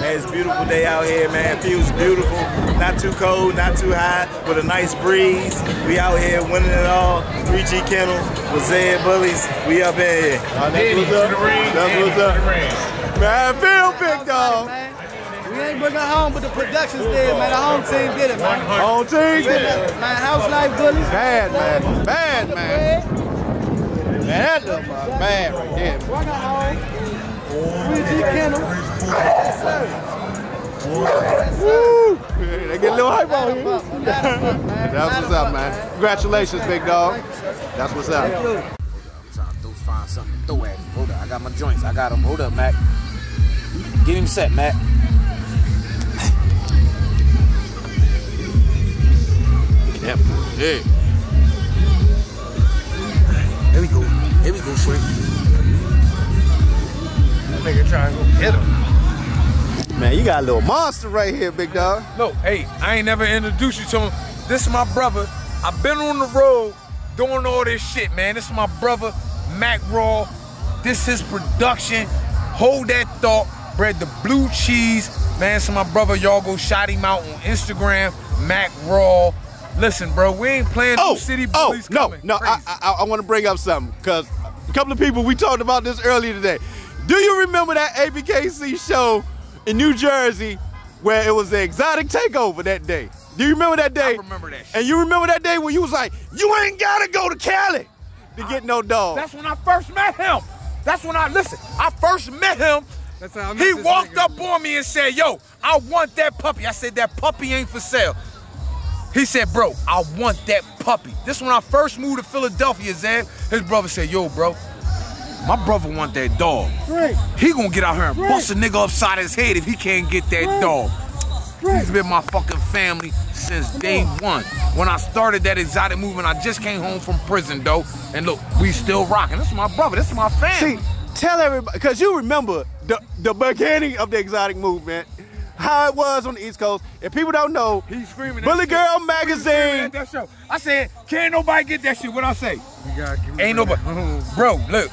Man, it's a beautiful day out here, man. Feels beautiful. Not too cold, not too hot, with a nice breeze. We out here winning it all. 3G Kennel with Zed Bullies. We up in here. Oh, that's what's up. That's what's up. Man, feel big dog. We ain't bring it home, but the productions did, man. The home team did it, man. Home team did it. Man, house life bullies. Bad, man. Bad, man. Man, that little man, bad right there. Bring it home. 3G Kennel. Woo! They get a little hype on here. That's what's up, man. Congratulations, big dog. That's what's up. trying to find something to throw at him. Hold up, I got my joints. I got them. Hold up, Mac. Get him set, Mac. Yep. Yeah. Here we go. Here we go, Shrimp. That nigga trying to go get him. Man, you got a little monster right here, big dog. No, hey, I ain't never introduced you to him. This is my brother. I've been on the road doing all this shit, man. This is my brother, Mac Raw. This is production. Hold that thought. Bread the blue cheese. Man, is my brother. Y'all go shout him out on Instagram, Mac Raw. Listen, bro, we ain't playing no oh, city Oh, bullies no, coming. no, I, I, I want to bring up something because a couple of people, we talked about this earlier today. Do you remember that ABKC show in New Jersey where it was the exotic takeover that day? Do you remember that day? I remember that And you remember that day when you was like, you ain't got to go to Cali to get no dog. That's when I first met him. That's when I listen. I first met him. That's how I met he this walked nigga. up on me and said, "Yo, I want that puppy." I said, "That puppy ain't for sale." He said, "Bro, I want that puppy." This when I first moved to Philadelphia, Zed. His brother said, "Yo, bro, my brother want that dog. Right. He gonna get out here and Right. bust a nigga upside his head if he can't get that Right. dog." He's been my fucking family since day one. When I started that exotic movement, I just came home from prison, though. And look, we still rocking. This is my brother. This is my family. See, tell everybody, because you remember the, the beginning of the exotic movement, how it was on the East Coast. If people don't know, He's screaming. Bully shit. Girl Magazine. that show. I said, can't nobody get that shit. What I say? You gotta give me Ain't nobody. Bro, look.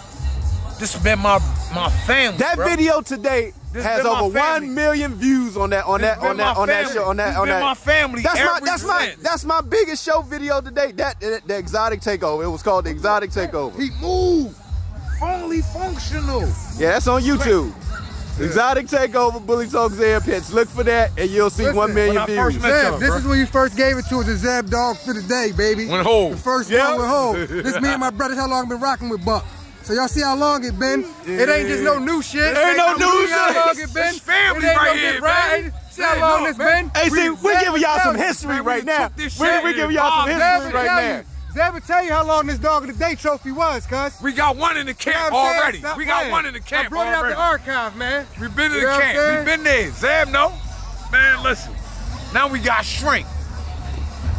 This has been my my family. That bro. video today This has over one million views on that on This that on that my on that show on that This on been that. my family That's my ever that's my that's my biggest show video today. That, that the exotic takeover. It was called the exotic takeover. He moved. Fully functional. Yeah, that's on YouTube. Exotic takeover, Bully Talk Zeb Pits. Look for that, and you'll see Listen, one million when I views. met Zeb, y'all, this bro. is when you first gave it to us, a Zeb dog for the day, baby. When Hov. The first Yeah. one with Hov. This me and my brother, how long been rocking with Buck. So y'all see how long it been? It ain't just no new shit. It ain't no new See how shit. long it been? It's family It ain't right no here, man. right. See how long this been? Hey, see, we're giving y'all some history man, right now. We're, we're giving y'all some history will right now. you. Zeb will tell you how long this dog of the day trophy was, cuz. We got one in the camp You know what I'm saying? already. Stop We got playing. one in the camp already. I brought it out the archive, man. We been in You the know what I'm camp. saying? We been there. Zab, no? Man, listen. Now we got Shrink.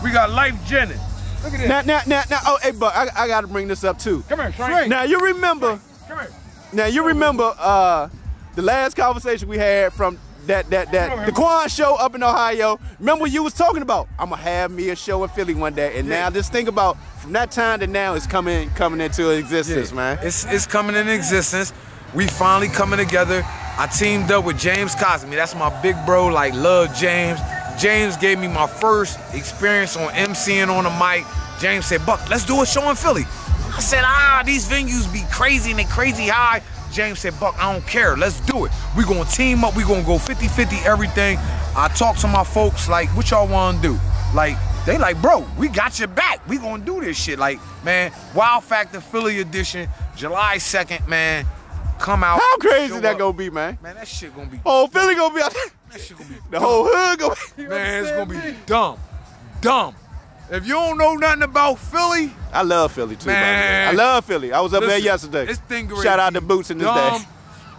We got Life Jennings. Look at this. Now, now, now, now, oh, hey, but I, I got to bring this up too. Come here, Shrink. Now you remember, Come here. now you remember uh, the last conversation we had from that that that the Quan show up in Ohio. Remember what you was talking about? I'm gonna have me a show in Philly one day, and now just think about from that time to now, it's coming coming into existence, man. It's it's coming in existence. We finally coming together. I teamed up with James Cosme. That's my big bro. Like love James. James gave me my first experience on MCing on the mic. James said, "Buck, let's do a show in Philly." I said, "Ah, these venues be crazy and they crazy high." James said, "Buck, I don't care. Let's do it. We gonna team up. We gonna go 50-50 everything." I talked to my folks like, "What y'all want to do?" Like they like, bro, we got your back. We gonna do this shit. Like, man, Wild Factor Philly edition, July 2nd, man. Come out. How crazy that up. gonna be, man? Man, that shit gonna be Oh, Philly gonna be out there. That shit gonna be The whole hood gonna be. man, it's gonna be dumb. Dumb. If you don't know nothing about Philly, I love Philly too, man. Man. I love Philly. I was up there yesterday. this thing Shout out be to Boots in this dumb. day.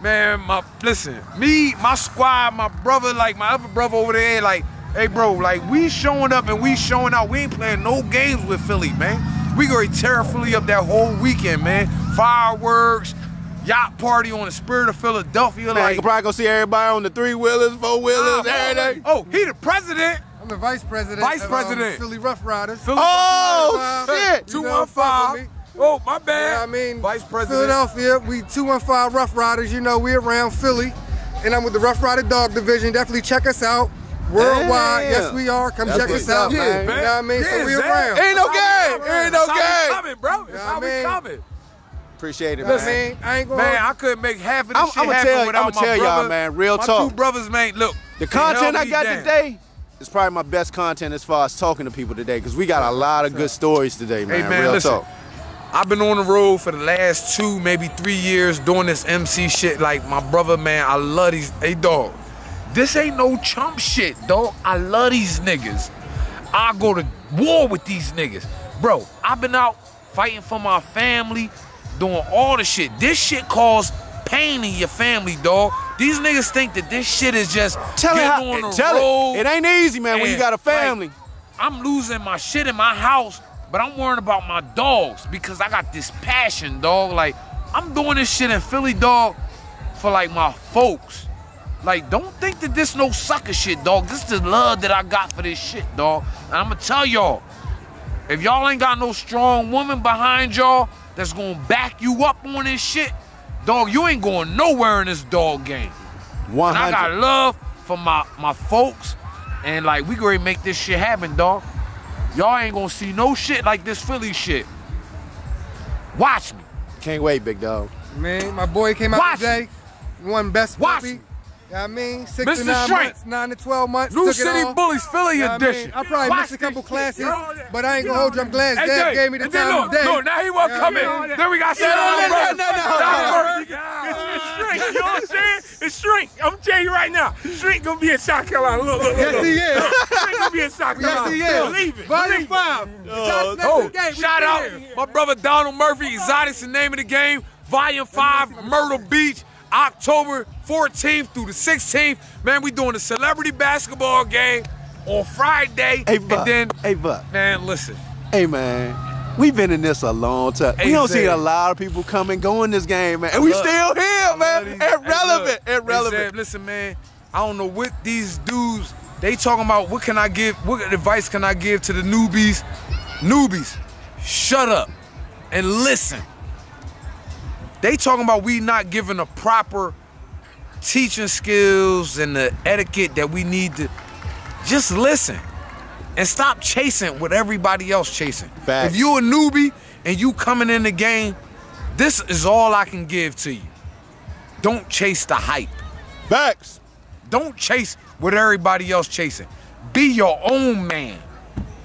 Man, my listen, me, my squad, my brother, like my other brother over there, like, hey bro, like we showing up and we showing out. We ain't playing no games with Philly, man. We gonna tear Philly up that whole weekend, man. Fireworks, yacht party on the spirit of Philadelphia, Man, you like can probably go see everybody on the three wheelers, four wheelers, Ah, everything. Oh, he the president. I'm the vice president. Vice of, um, president. Philly Rough Riders. Philly Oh, Rough Riders. shit. You know, fuck with me. 215. Oh, my You know bad. what I mean? Vice president. Philadelphia, we 215 Rough Riders. You know, we around Philly. And I'm with the Rough Rider Dog Division. Definitely check us out. Worldwide, Damn. yes we are. Come That's check us out. up, You man. know what I mean? so we Zach. around. Ain't no game. Ain't no That's how we game. coming, bro. That's Yeah, how I we coming. Appreciate it, I man. mean, I ain't going Man, I couldn't make half of this I'm- shit I'ma happen tell- without I'ma my tell y'all, man, real my talk. two brothers, man, look. The content I got down. today is probably my best content as far as talking to people today, because we got a lot of good stories today, man. Hey, man, Real listen. talk. I've been on the road for the last two, maybe three years doing this MC shit. Like my brother, man, I love these. Hey, dog, this ain't no chump shit, dog. I love these niggas. I go to war with these niggas, bro. I've been out fighting for my family, doing all the shit. This shit cause pain in your family, dog. These niggas think that this shit is just Tell it getting how. on the Tell road. it. It ain't easy, man, when you got a like, family. I'm losing my shit in my house, but I'm worrying about my dogs because I got this passion, dog. Like, I'm doing this shit in Philly, dog, for like my folks. Like, don't think that this no sucker shit, dog. This is the love that I got for this shit, dog. And I'm gonna tell y'all, if y'all ain't got no strong woman behind y'all that's gonna back you up on this shit, dog, you ain't going nowhere in this dog game. And I got love for my my folks, and like we gonna make this shit happen, dog. Y'all ain't gonna see no shit like this Philly shit. Watch me. Can't wait, big dog. Man, my boy came out Watch today. Won best Watch puppy. me. You know what I mean? Six Mr. to nine Shrink. months, nine to 12 months. New took City all. Bullies Philly You know what I mean? edition. I probably Watch missed a couple this shit. classes, You know that. but I ain't gonna hold you. I'm glad Hey, Zach gave me the time look, of day. Look, now he wasn't Yeah, coming. yeah. Then we got No, no, no, no, no, no, no. It's Shrink, you know what I'm saying? It's Shrink. I'm telling you right now, Shrink gonna be in South Carolina. Look, look, look. Yes, he is. Shrink gonna be in South Carolina. Yes, he is. Believe it. Volume five. Uh, oh, to the game. We shout out my brother Donald Murphy. Exotics the name of the game. Volume 5, Myrtle Beach, October 14th through the 16th. Man, we doing a celebrity basketball game on Friday. Hey, and then, Hey, Buck. man, listen. Hey, man. We've been in this a long time. Hey, we don't see a lot of people come and go in this game, man. And we Look, still here, man. Irrelevant. Hey, Irrelevant. Hey, Zeb, listen, man. I don't know what these dudes they talking about. What can I give? What advice can I give to the newbies? Newbies, shut up and listen. They talking about we not giving the proper teaching skills and the etiquette that we need to. Just listen and stop chasing what everybody else chasing. Facts. If you a newbie and you coming in the game, this is all I can give to you. Don't chase the hype. Facts. Don't chase what everybody else chasing. Be your own man.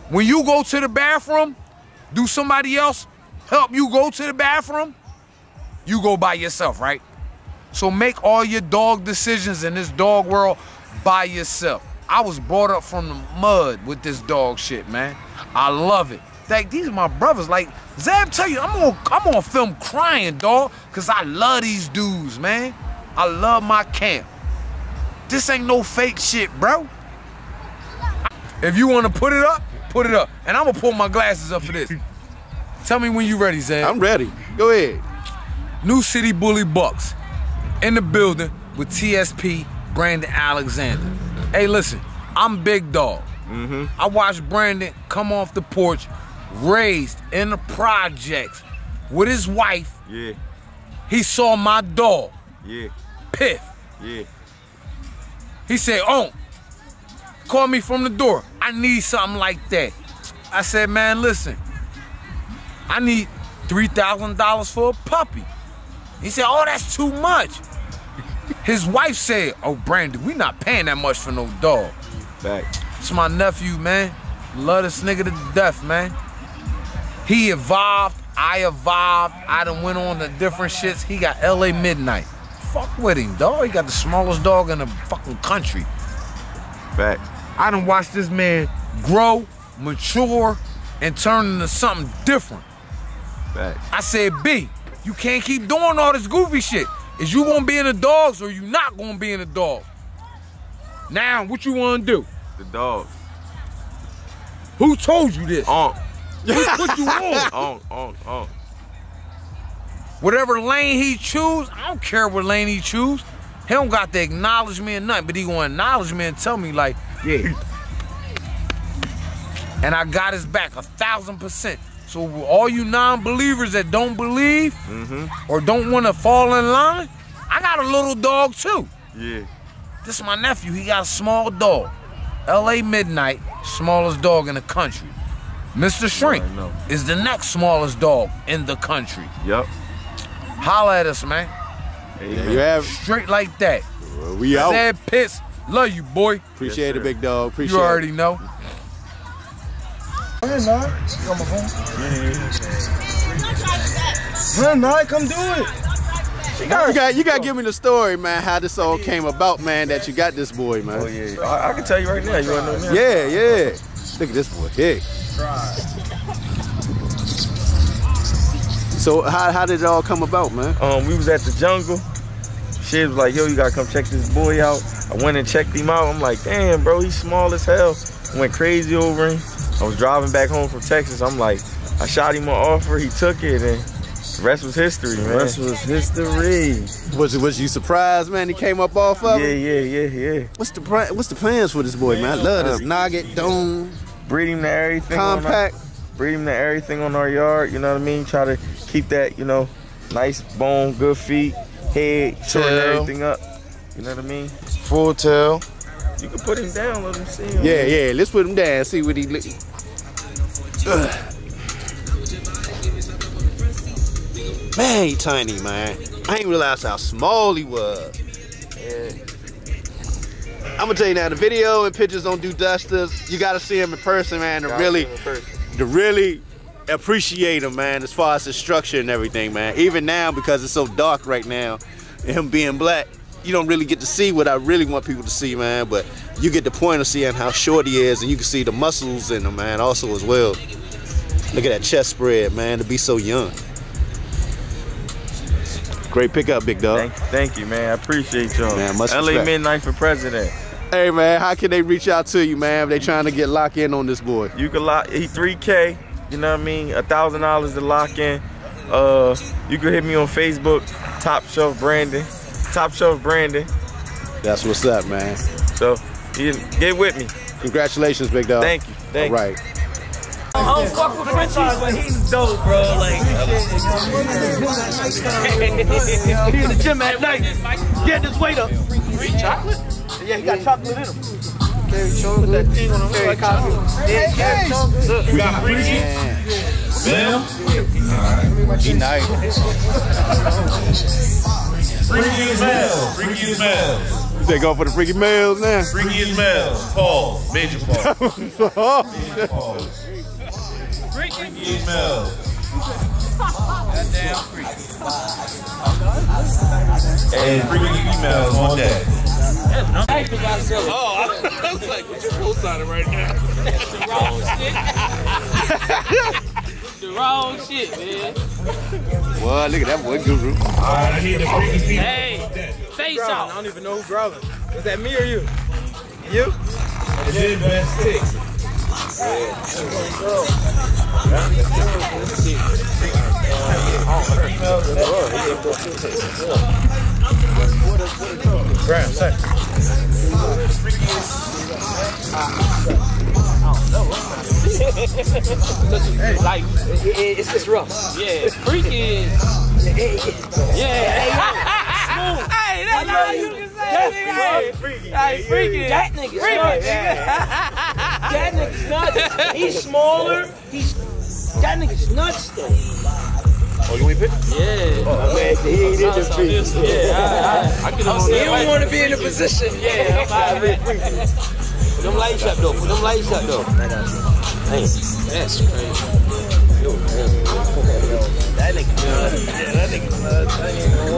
When you go to the bathroom, do somebody else help you go to the bathroom? You go by yourself, right? So make all your dog decisions in this dog world by yourself. I was brought up from the mud with this dog shit, man. I love it. Like these are my brothers. Like Zab tell you, I'm on I'm on film crying, dog, cause I love these dudes, man. I love my camp. This ain't no fake shit, bro. If you want to put it up, put it up. And I'm gonna pull my glasses up for this. Tell me when you ready, Zab. I'm ready. Go ahead. New City Bully Bucks in the building with TSP Brandon Alexander. Hey, listen, I'm big dog. Mm-hmm. I watched Brandon come off the porch, raised in the projects with his wife. Yeah, He saw my dog, yeah, Piff. yeah. He said, Oh, call me from the door. I need something like that. I said, Man, listen, I need $3,000 for a puppy. He said, Oh, that's too much. His wife said, Oh, Brandon, we not paying that much for no dog. Back. It's my nephew, man. Love this nigga to death, man. He evolved. I evolved. I done went on to different shits. He got LA Midnight. Fuck with him, dog. He got the smallest dog in the fucking country. Facts. I done watched this man grow, mature, and turn into something different. Facts. I said, B, you can't keep doing all this goofy shit. Is you gonna be in the dogs or you not gonna be in the dogs? Now, what you wanna do? The dog. Who told you this? Who put you on? On, on, on. Whatever lane he choose, I don't care what lane he choose. He don't got to acknowledge me or nothing, but he gonna acknowledge me and tell me like, yeah. and I got his back a thousand percent. So all you non-believers that don't believe Mm-hmm. or don't want to fall in line, I got a little dog too. Yeah. This is my nephew. He got a small dog. L.A. Midnight, smallest dog in the country. Mr. Shrink is the next smallest dog in the country. Yep. Holla at us, man. There you have. Straight like that. We out. Zeb Pits, love you, boy. Appreciate it, big dog. Appreciate it. You already know. Hey, nah. You got my phone? Huh, nah, come do it. You got, you got to give me the story, man. How this all came about, man. That you got this boy, man. Oh yeah. I, I can tell you right now. You wanna know now? Yeah, yeah. Look at this boy. Hey. So how, how did it all come about, man? Um, we was at the jungle. Shit was like, yo, you gotta come check this boy out. I went and checked him out. I'm like, damn, bro, he's small as hell. Went crazy over him. I was driving back home from Texas. I'm like, I shot him an offer. He took it, and the rest was history, man. rest was history. Was was you surprised, man? He came up off of Yeah, it. yeah, yeah, yeah. What's the pla- What's the plans for this boy, man? I love uh, this nugget dome. Breed him to everything. on our- Compact. breed him to everything on our yard. You know what I mean? Try to keep that, you know, nice bone, good feet, head, Tail. everything up. You know what I mean? Full tail. You can put him down, let him see him. Yeah, yeah. Let's put him down. See what he look. Ugh. Man, he tiny, man. I ain't realized how small he was. I'm gonna tell you now, the video and pictures don't do justice. You gotta see him in person, man, to Gotta really, see him in person. to really appreciate him, man, as far as his structure and everything, man. Even now, because it's so dark right now, him being black, you don't really get to see what I really want people to see, man. But you get the point of seeing how short he is, and you can see the muscles in him, man, also as well. Look at that chest spread, man, to be so young. Great pickup, big dog. Thank, thank you, man. I appreciate y'all. Man, much LA respect. Midnight for President. Hey, man, how can they reach out to you, man, if they trying to get locked in on this boy? You can lock he 3K, you know what I mean? A thousand dollars to lock in. Uh you can hit me on Facebook, Top Shelf Brandon. Top Shelf Brandon. That's what's up, man. So you get with me. Congratulations, big dog. Thank you. Thank All right. I don't fuck with Frenchies, but he's dope, bro. Like, he in the gym at night. Get this weight up. Free chocolate? Yeah, he got chocolate in him. Carry chocolate. Put that thing on him. Carry chocolate. Yeah, carry chocolate. Look, we got Freaky. Bill. He nice. Freaky as Mel. Freaky as Mel. You say go for the freaky males now? Freaky as Mel. Paul. Major Paul. Oh, Major Paul. Freaky as Mel. And freaky females on deck. Oh, I was like, what you co-signing right now? the wrong shit. The wrong shit, man. Well, look at that boy guru. Alright, I need the freaky female. Hey, face I don't even know who's growling. Was that me or you? You? It's in best six. Graham, say. Like, it, it, it's, it's rough. Yeah, freaky is. Yeah. Smooth. Hey, that's all you can say. Hey, freaky. Hey, freaky. That nigga nuts. That nigga's nuts. He's smaller. He's that nigga's nuts though. Oh, you ain't pick? Yeah. Oh, man, he ain't in the piece. Yeah, I, I, I can You You don't want to be in a position. Yeah, I'm out of it. Put them lights up though. Put them lights up though. Hey, That's crazy. that nigga nuts. Yeah, that nigga nuts.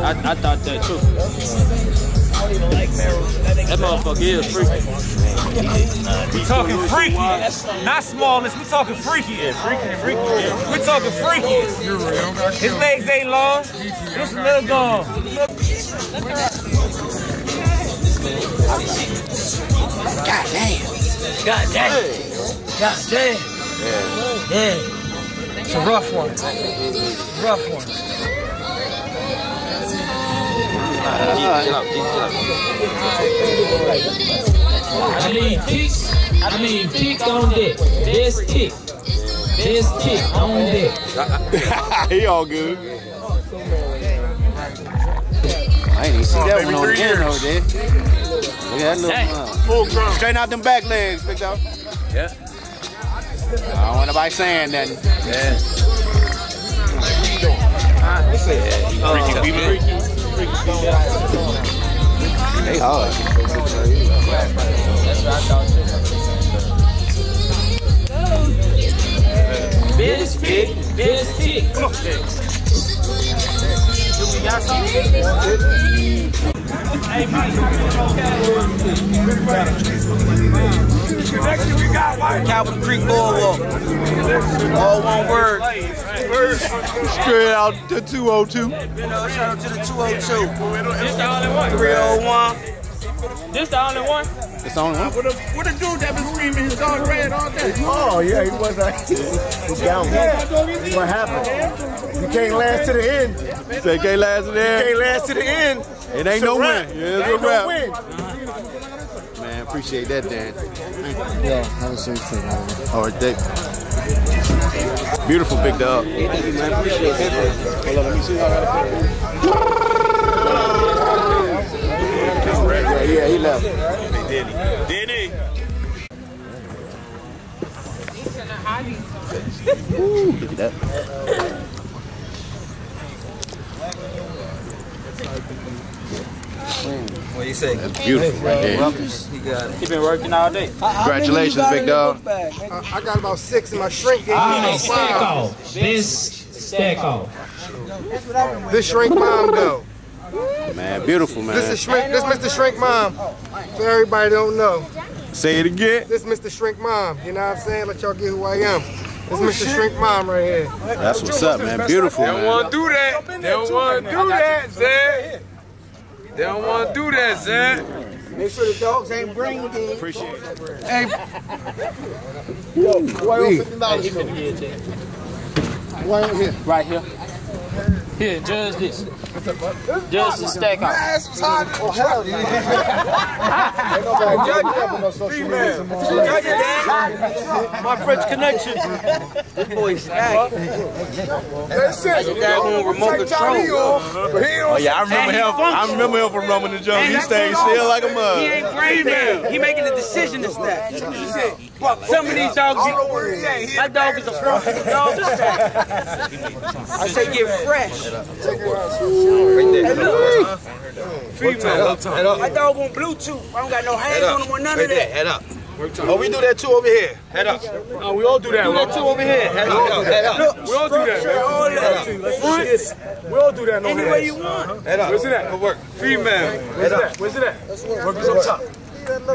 I, I thought that too. That motherfucker is freaky. We talking freaky, not smallness. We talking freaky. Yeah, freaky, freaky. We talking freaky. His legs ain't long. This little gone. God damn. God damn. God damn. Yeah. It's a rough one. Rough one. I need tick. I need tick on deck. This tick. This tick on deck. he all good. I ain't even see oh, that one on the end there. Look at that little uh, Full grown. Straighten out them back legs, big dog. Yeah. I don't want nobody saying nothing. Yeah. Freaky female. They hard. That's what I thought too. Best tick. Best tick. Do we got something? Hey, Calvin Creek Boardwalk. All one word. Straight out to 202. Shout out to the 202. This the only one. 301. This the only one. It's on one. What a, what a dude that been screaming his dog red all day. Oh, yeah, he was like, he's down. That's what happened. You can't last to the end. Say can't last in You there. can't last to the end. It ain't It's no wrap. win. Yeah, it's Ain't a wrap. no win. Man, appreciate that, Dan. Yeah, have a seat too, man. All right, Dick. Beautiful big dog. Hold on, let me see Yeah, he left. Denny. Ooh, look at that. What you say? That's beautiful right there. He got it. He been working all day. Congratulations, big dog. I, I got about six in my shrink gave me Ah, about stack five. off. Best stack off. This shrink mom though. Man, beautiful, man. This is shrink. This Mr. Shrink mom. So everybody don't know. Say it again. This Mr. Shrink mom. You know what I'm saying? Let y'all get who I am. This oh, Mr. Shrink mom right here. That's what's up, man. Beautiful, They don't want to do that. They don't want to do that, Zed. They don't want to do that, Zed. Make sure the dogs ain't brain dead. Appreciate it. Hey. Yo, why you fifty dollars for? Why you here? Right here. Here, judge this. Judge the stack off. Oh, hell yeah. Ain't nobody judging no social media tomorrow. My French connection. This boy stacked. That's it. Your dad on remote control. off, but he Oh yeah, I remember him. I remember him from Rumble the Jungle. He stayed still like a He mug. ain't brain dead. He making a decision to stack. Some of these dogs, he, that dog is a front dog. I say get fresh. Female. That dog on Bluetooth. I don't got no hands on him or none of that. Head up. Oh, we do that too over here. Head up. No, we all do that. We do that too over here. Head up. Head up. We all do that, man. Front. We all do that. No Any way you want. Uh-huh. Head up. Where's it at? Go work. Female. Where's it at? Where's it at? Workers up top.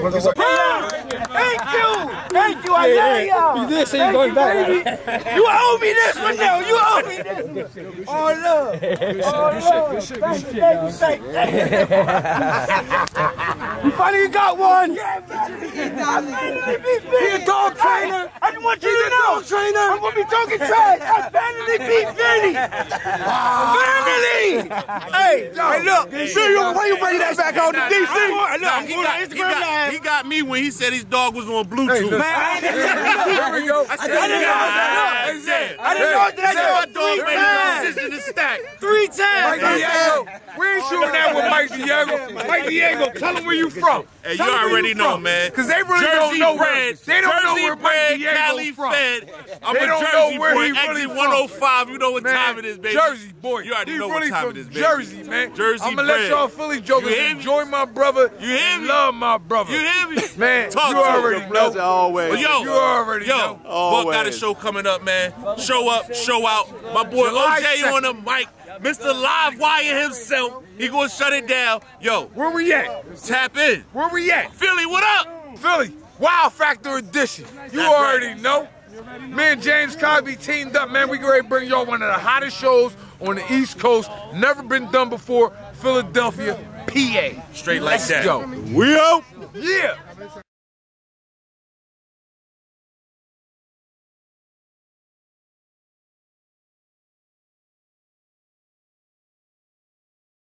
Workers up top. Thank you. Thank you. I love y'all. You did say you're going you, back. baby. You owe me this one now. You owe me this. Oh, love. Oh, love. Thank you. Thank you. Thank you. You finally got one. Yeah, Be a dog trainer. I just want you to know. Dog trainer. I'm gonna be talking trash. I finally beat Vinny. Finally. Hey, hey, look. See you. Why you bring that back on the DC? Look, Nah, I'm he, got, he, got, he got me when he said his dog was on Bluetooth. Man, I didn't- Here we go. I didn't know that. I didn't know that. He my dog Three made times. his decision to stack. Three times. Mike Diego, we ain't shooting that with Mike Diego. Mike Diego, tell them where you from. Hey, you Tell 'em where already know, from. man. Cause they really Jersey don't know bred, where they don't know where Mike bred, Diego's Cali from. fed. I'm They a don't Jersey know where boy. he really Exit oh from. 105. You know what Man, time it is, baby. Jersey boy. You already he know really what time it is, baby. Jersey, man. Jersey I'm gonna let y'all Philly jokers You hear me? enjoy my brother. You hear me? Love my brother. You hear me? Man, Talk you to already him. know. always. Well, yo, You already yo, know. Buck got a show coming up, man. Show up, show out. My boy July OJ 2nd. on the mic. Mr. Live Wire himself. He gonna shut it down. Yo, Where we at? tap in. Where we at? Philly, what up? Philly, Wow Factor Edition. You already know. Me and James Cosby teamed up, man. We ready to bring y'all one of the hottest shows on the East Coast. Never been done before. Philadelphia, PA. Straight like Let's that. go. We out. Yeah.